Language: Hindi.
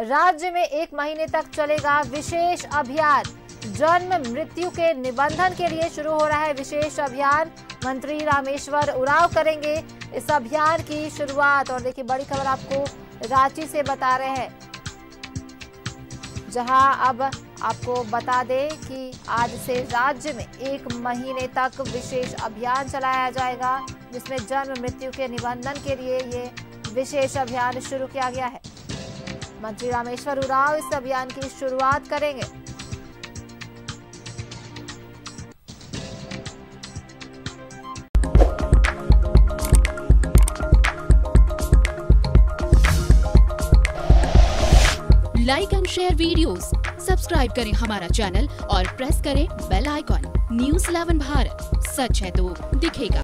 राज्य में एक महीने तक चलेगा विशेष अभियान। जन्म, मृत्यु के निबंधन के लिए शुरू हो रहा है विशेष अभियान। मंत्री रामेश्वर उराव करेंगे इस अभियान की शुरुआत। और देखिए, बड़ी खबर आपको रांची से बता रहे हैं। जहाँ अब आपको बता दें कि आज से राज्य में एक महीने तक विशेष अभियान चलाया जाएगा, जिसमें जन्म, मृत्यु के निबंधन के लिए ये विशेष अभियान शुरू किया गया है। मंत्री रामेश्वर उरांव इस अभियान की शुरुआत करेंगे। Like and share videos, subscribe करें हमारा चैनल और प्रेस करें बेल आइकॉन न्यूज़ 11 भारत सच है तो दिखेगा।